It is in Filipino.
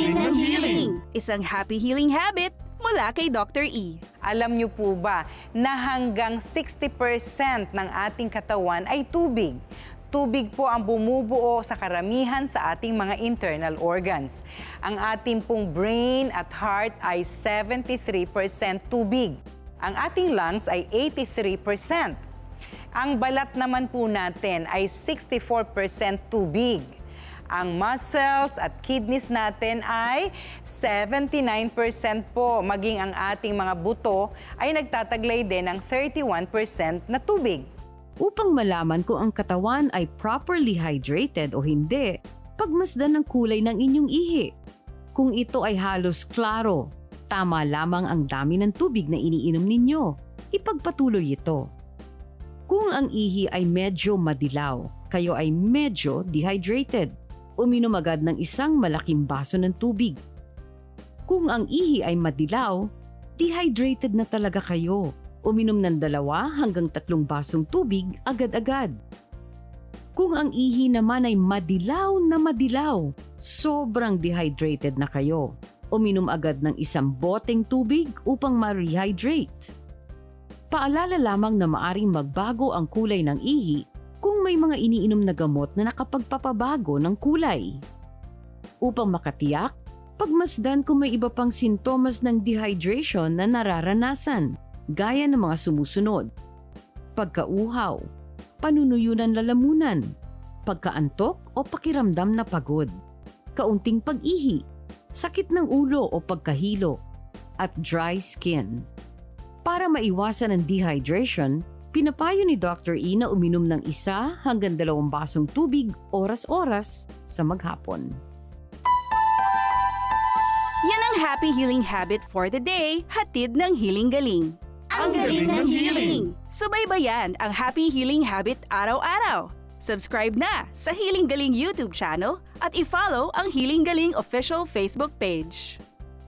galing ng healing! Isang happy healing habit mula kay Dr. E. Alam niyo po ba na hanggang 60% ng ating katawan ay tubig? Tubig po ang bumubuo sa karamihan sa ating mga internal organs. Ang ating pong brain at heart ay 73% tubig. Ang ating lungs ay 83%. Ang balat naman po natin ay 64% tubig. Ang muscles at kidneys natin ay 79% po. Maging ang ating mga buto ay nagtataglay din ng 31% na tubig. Upang malaman kung ang katawan ay properly hydrated o hindi, pagmasdan ng kulay ng inyong ihi. Kung ito ay halos klaro, tama lamang ang dami ng tubig na iniinom ninyo. Ipagpatuloy ito. Kung ang ihi ay medyo madilaw, kayo ay medyo dehydrated. Uminom agad ng isang malaking baso ng tubig. Kung ang ihi ay madilaw, dehydrated na talaga kayo Uminom ng dalawa hanggang tatlong basong tubig agad-agad. Kung ang ihi naman ay madilaw na madilaw, sobrang dehydrated na kayo. Uminom agad ng isang boteng tubig upang ma-rehydrate. Paalala lamang na maaring magbago ang kulay ng ihi kung may mga iniinom na gamot na nakapagpapabago ng kulay. Upang makatiyak, pagmasdan kung may iba pang sintomas ng dehydration na nararanasan gaya ng mga sumusunod. Pagkauhaw, panunuyunan lalamunan, pagkaantok o pakiramdam na pagod, kaunting pag-ihi, sakit ng ulo o pagkahilo, at dry skin. Para maiwasan ang dehydration, pinapayo ni Dr. E na uminom ng isa hanggang dalawang basong tubig oras-oras sa maghapon. Yan ang happy healing habit for the day, hatid ng Healing Galing. Ang galing ng healing! Subaybayan ang happy healing habit araw-araw. Subscribe na sa Healing Galing YouTube channel at i-follow ang Healing Galing official Facebook page.